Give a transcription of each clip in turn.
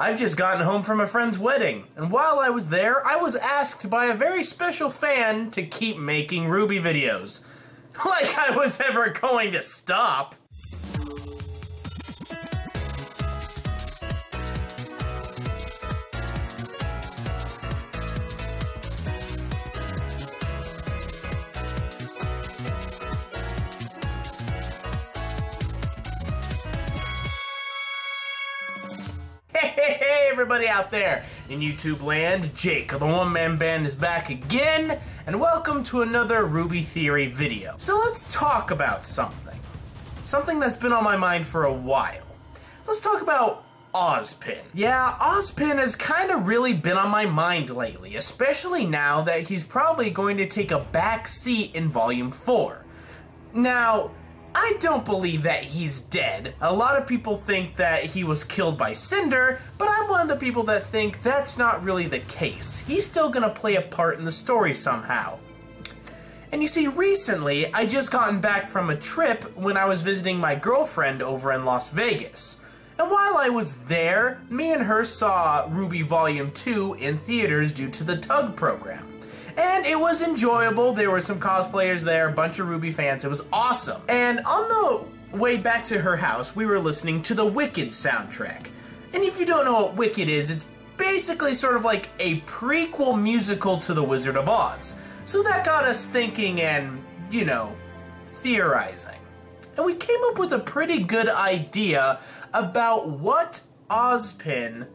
I've just gotten home from a friend's wedding, and while I was there, I was asked by a very special fan to keep making RWBY videos. Like I was ever going to stop. Everybody out there in YouTube land, Jake of the One Man Band is back again, and welcome to another RWBY Theory video. So let's talk about something. Something that's been on my mind for a while. Let's talk about Ozpin. Yeah, Ozpin has kind of really been on my mind lately, especially now that he's probably going to take a back seat in Volume 4. Now, I don't believe that he's dead. A lot of people think that he was killed by Cinder, but I'm one of the people that think that's not really the case. He's still gonna play a part in the story somehow. And you see, recently, I just gotten back from a trip when I was visiting my girlfriend over in Las Vegas. And while I was there, me and her saw RWBY Volume 2 in theaters due to the Tugg program and it was enjoyable. There were some cosplayers there, a bunch of RWBY fans. It was awesome. And on the way back to her house, we were listening to the Wicked soundtrack. And if you don't know what Wicked is, it's basically sort of like a prequel musical to The Wizard of Oz. So that got us thinking and, you know, theorizing. And we came up with a pretty good idea about what Ozpin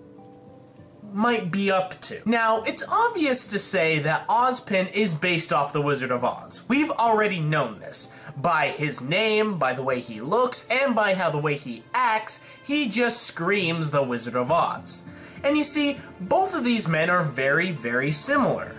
might be up to. Now, it's obvious to say that Ozpin is based off the Wizard of Oz. We've already known this. By his name, by the way he looks, and by how the way he acts, he just screams the Wizard of Oz. And you see, both of these men are very, very similar.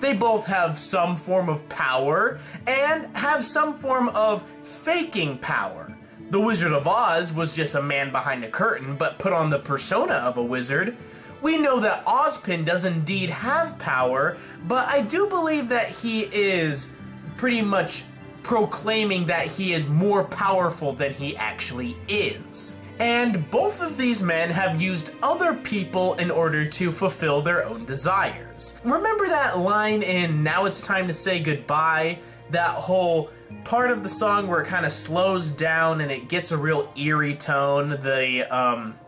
They both have some form of power and have some form of faking power. The Wizard of Oz was just a man behind a curtain, but put on the persona of a wizard, we know that Ozpin does indeed have power, but I do believe that he is pretty much proclaiming that he is more powerful than he actually is. And both of these men have used other people in order to fulfill their own desires. Remember that line in Now It's Time to Say Goodbye? That whole part of the song where it kind of slows down and it gets a real eerie tone. The, um,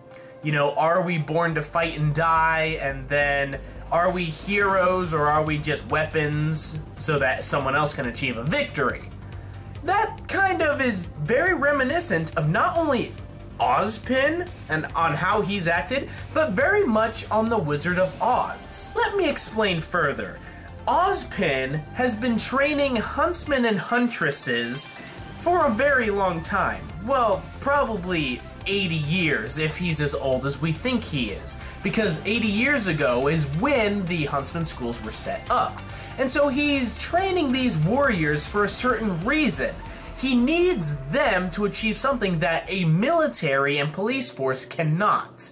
you know, are we born to fight and die? And then, are we heroes or are we just weapons so that someone else can achieve a victory? That kind of is very reminiscent of not only Ozpin and on how he's acted, but very much on the Wizard of Oz. Let me explain further. Ozpin has been training huntsmen and huntresses for a very long time. Well, probably 80 years if he's as old as we think he is. Because 80 years ago is when the Huntsman schools were set up. And so he's training these warriors for a certain reason. He needs them to achieve something that a military and police force cannot.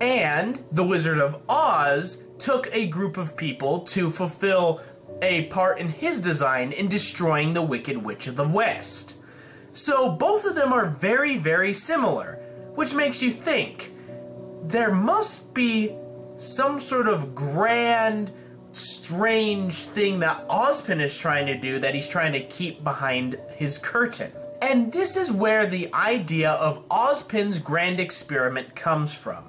And the Wizard of Oz took a group of people to fulfill a part in his design in destroying the Wicked Witch of the West. So both of them are very, very similar, which makes you think there must be some sort of grand, strange thing that Ozpin is trying to do that he's trying to keep behind his curtain. And this is where the idea of Ozpin's grand experiment comes from.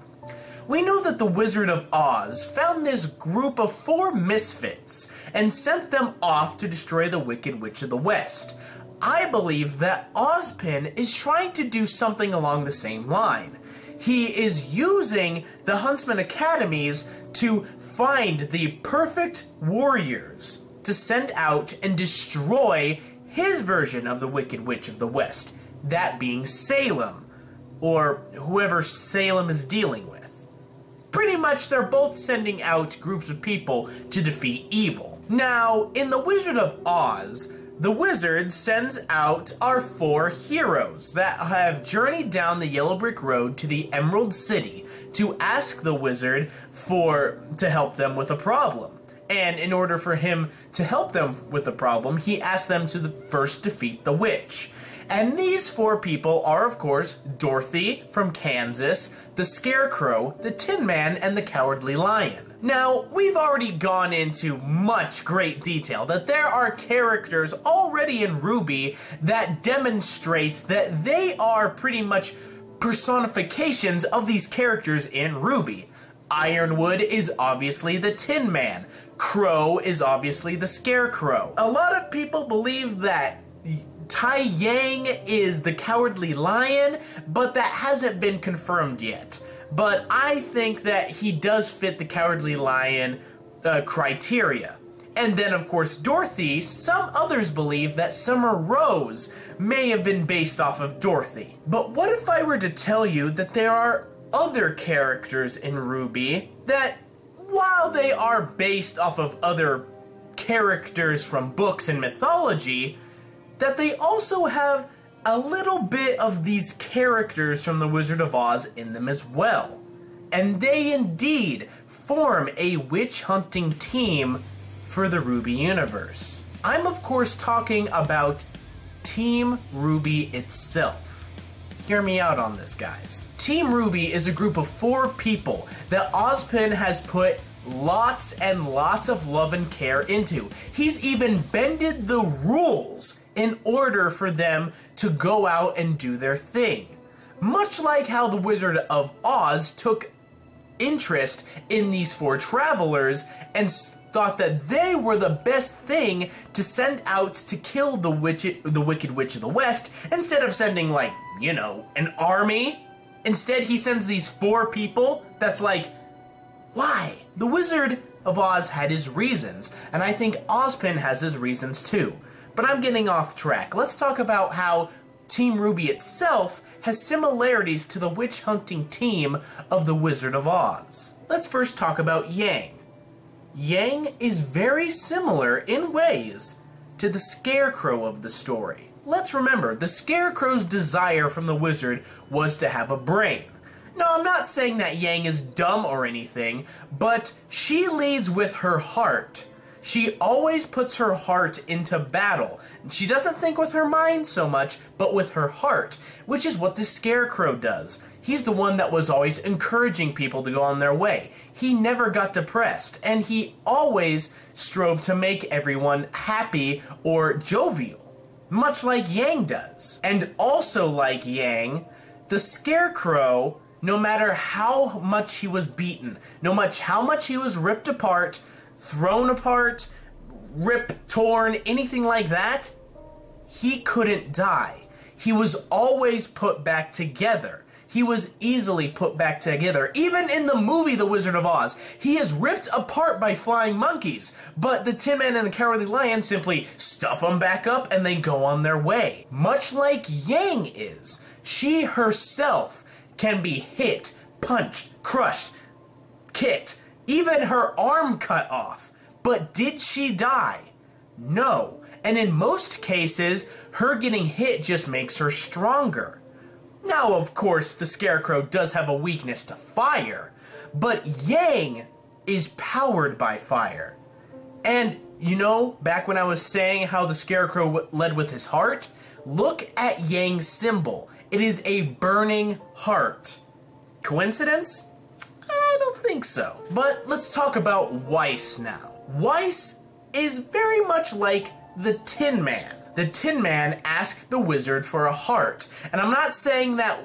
We know that the Wizard of Oz found this group of four misfits and sent them off to destroy the Wicked Witch of the West. I believe that Ozpin is trying to do something along the same line. He is using the Huntsman Academies to find the perfect warriors to send out and destroy his version of the Wicked Witch of the West, that being Salem, or whoever Salem is dealing with. Pretty much, they're both sending out groups of people to defeat evil. Now, in The Wizard of Oz, the wizard sends out our four heroes that have journeyed down the yellow brick road to the Emerald City to ask the wizard for to help them with a problem. And in order for him to help them with the problem, he asked them to first defeat the witch. And these four people are, of course, Dorothy from Kansas, the Scarecrow, the Tin Man, and the Cowardly Lion. Now, we've already gone into much great detail that there are characters already in RWBY that demonstrates that they are pretty much personifications of these characters in RWBY. Ironwood is obviously the Tin Man. Crow is obviously the Scarecrow. A lot of people believe that Taiyang is the Cowardly Lion, but that hasn't been confirmed yet. But I think that he does fit the Cowardly Lion uh, criteria. And then, of course, Dorothy, some others believe that Summer Rose may have been based off of Dorothy. But what if I were to tell you that there are other characters in RWBY that, while they are based off of other characters from books and mythology, that they also have a little bit of these characters from The Wizard of Oz in them as well. And they indeed form a witch hunting team for the RWBY universe. I'm of course talking about Team RWBY itself. Hear me out on this, guys. Team RWBY is a group of four people that Ozpin has put lots and lots of love and care into. He's even bended the rules in order for them to go out and do their thing. Much like how the Wizard of Oz took interest in these four travelers and thought that they were the best thing to send out to kill the witch the wicked witch of the west instead of sending like you know an army instead he sends these four people that's like why the wizard of oz had his reasons and i think ozpin has his reasons too but I'm getting off track. Let's talk about how Team RWBY itself has similarities to the witch hunting team of the Wizard of Oz. Let's first talk about Yang. Yang is very similar in ways to the Scarecrow of the story. Let's remember, the Scarecrow's desire from the wizard was to have a brain. No, I'm not saying that Yang is dumb or anything, but she leads with her heart she always puts her heart into battle. She doesn't think with her mind so much, but with her heart, which is what the Scarecrow does. He's the one that was always encouraging people to go on their way. He never got depressed, and he always strove to make everyone happy or jovial, much like Yang does. And also like Yang, the Scarecrow, no matter how much he was beaten, no much how much he was ripped apart, thrown apart, ripped, torn, anything like that, he couldn't die. He was always put back together. He was easily put back together. Even in the movie The Wizard of Oz, he is ripped apart by flying monkeys, but the Tin Man and the Cowardly Lion simply stuff him back up and they go on their way. Much like Yang is, she herself can be hit, punched, crushed, kicked, even her arm cut off. But did she die? No. And in most cases, her getting hit just makes her stronger. Now, of course, the Scarecrow does have a weakness to fire, but Yang is powered by fire. And, you know, back when I was saying how the Scarecrow led with his heart, look at Yang's symbol. It is a burning heart. Coincidence? I don't think so. But let's talk about Weiss now. Weiss is very much like the Tin Man. The Tin Man asked the wizard for a heart. And I'm not saying that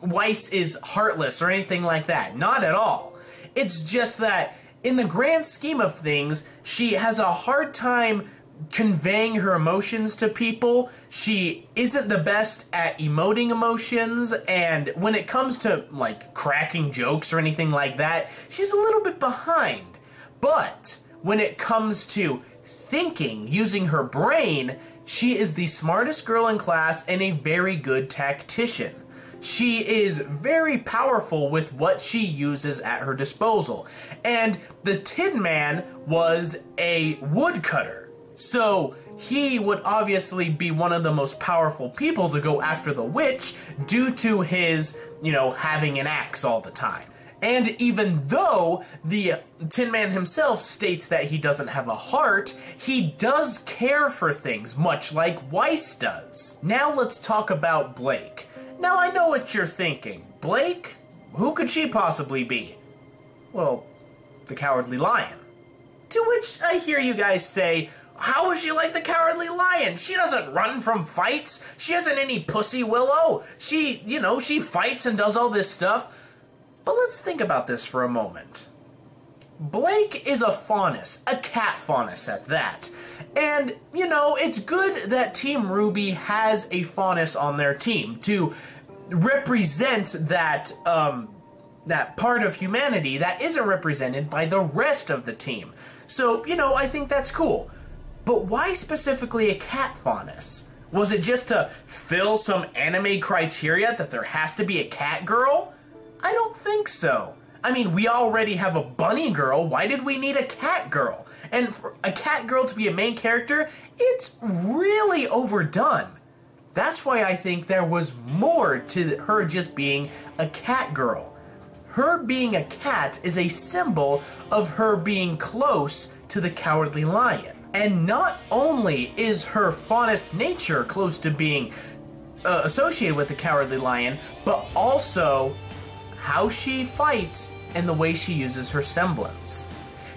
Weiss is heartless or anything like that. Not at all. It's just that in the grand scheme of things, she has a hard time conveying her emotions to people. She isn't the best at emoting emotions, and when it comes to like cracking jokes or anything like that, she's a little bit behind. But when it comes to thinking, using her brain, she is the smartest girl in class and a very good tactician. She is very powerful with what she uses at her disposal. And the Tin Man was a woodcutter so he would obviously be one of the most powerful people to go after the witch due to his, you know, having an axe all the time. And even though the Tin Man himself states that he doesn't have a heart, he does care for things, much like Weiss does. Now let's talk about Blake. Now I know what you're thinking. Blake? Who could she possibly be? Well, the Cowardly Lion. To which I hear you guys say, how is she like the Cowardly Lion? She doesn't run from fights. She isn't any Pussy Willow. She, you know, she fights and does all this stuff. But let's think about this for a moment. Blake is a faunus, a cat faunus at that. And, you know, it's good that Team RWBY has a faunus on their team to represent that, um, that part of humanity that isn't represented by the rest of the team. So, you know, I think that's cool. But why specifically a cat faunus? Was it just to fill some anime criteria that there has to be a cat girl? I don't think so. I mean, we already have a bunny girl. Why did we need a cat girl? And for a cat girl to be a main character, it's really overdone. That's why I think there was more to her just being a cat girl. Her being a cat is a symbol of her being close to the cowardly lion. And not only is her faunus nature close to being uh, associated with the cowardly lion, but also how she fights and the way she uses her semblance.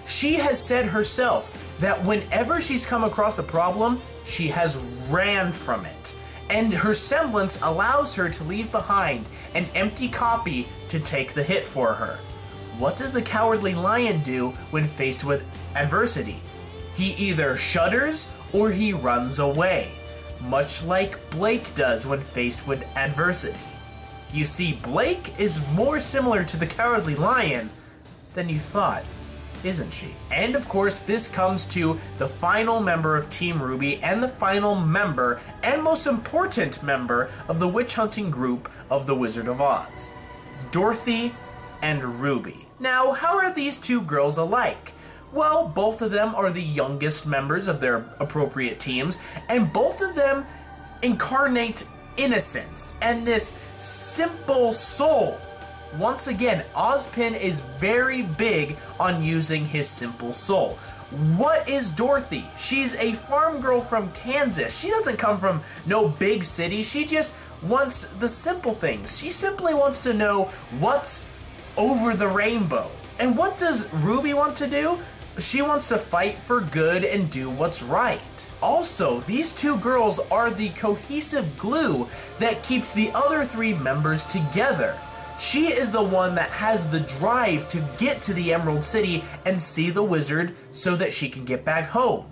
She has said herself that whenever she's come across a problem, she has ran from it. And her semblance allows her to leave behind an empty copy to take the hit for her. What does the cowardly lion do when faced with adversity? He either shudders or he runs away, much like Blake does when faced with adversity. You see, Blake is more similar to the Cowardly Lion than you thought, isn't she? And of course, this comes to the final member of Team RWBY and the final member and most important member of the witch hunting group of the Wizard of Oz Dorothy and Ruby. Now, how are these two girls alike? Well, both of them are the youngest members of their appropriate teams, and both of them incarnate innocence and this simple soul. Once again, Ozpin is very big on using his simple soul. What is Dorothy? She's a farm girl from Kansas. She doesn't come from no big city. She just wants the simple things. She simply wants to know what's over the rainbow. And what does Ruby want to do? She wants to fight for good and do what's right. Also, these two girls are the cohesive glue that keeps the other three members together. She is the one that has the drive to get to the Emerald City and see the wizard so that she can get back home.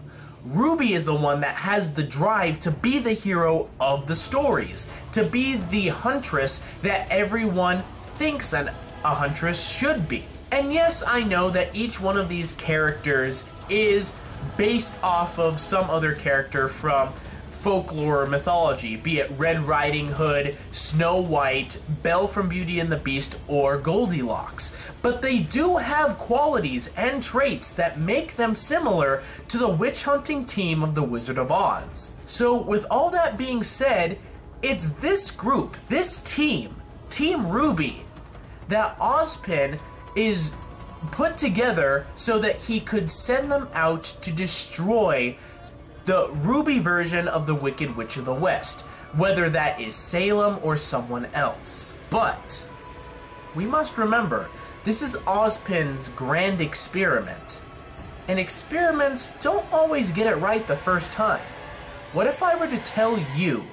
Ruby is the one that has the drive to be the hero of the stories, to be the huntress that everyone thinks an, a huntress should be. And yes, I know that each one of these characters is based off of some other character from folklore or mythology, be it Red Riding Hood, Snow White, Belle from Beauty and the Beast, or Goldilocks. But they do have qualities and traits that make them similar to the witch hunting team of the Wizard of Oz. So, with all that being said, it's this group, this team, Team RWBY, that Ozpin is put together so that he could send them out to destroy the RWBY version of the Wicked Witch of the West, whether that is Salem or someone else. But we must remember, this is Ozpin's grand experiment. And experiments don't always get it right the first time. What if I were to tell you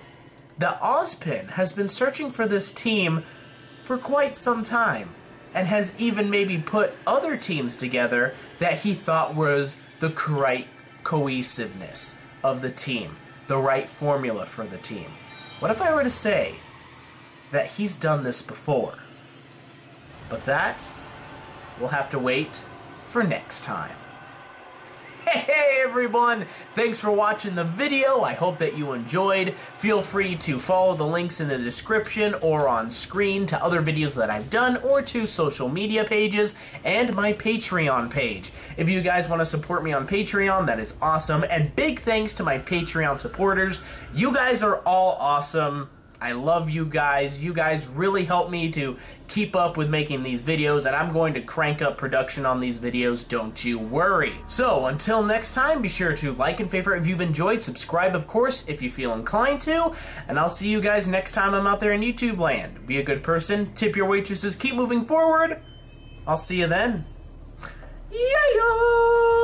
that Ozpin has been searching for this team for quite some time? And has even maybe put other teams together that he thought was the correct cohesiveness of the team, the right formula for the team. What if I were to say that he's done this before? But that we'll have to wait for next time. Hey everyone! Thanks for watching the video. I hope that you enjoyed. Feel free to follow the links in the description or on screen to other videos that I've done or to social media pages and my Patreon page. If you guys want to support me on Patreon, that is awesome. And big thanks to my Patreon supporters. You guys are all awesome. I love you guys. You guys really help me to keep up with making these videos, and I'm going to crank up production on these videos, don't you worry. So, until next time, be sure to like and favorite if you've enjoyed, subscribe, of course, if you feel inclined to, and I'll see you guys next time I'm out there in YouTube land. Be a good person, tip your waitresses, keep moving forward. I'll see you then. Yeah!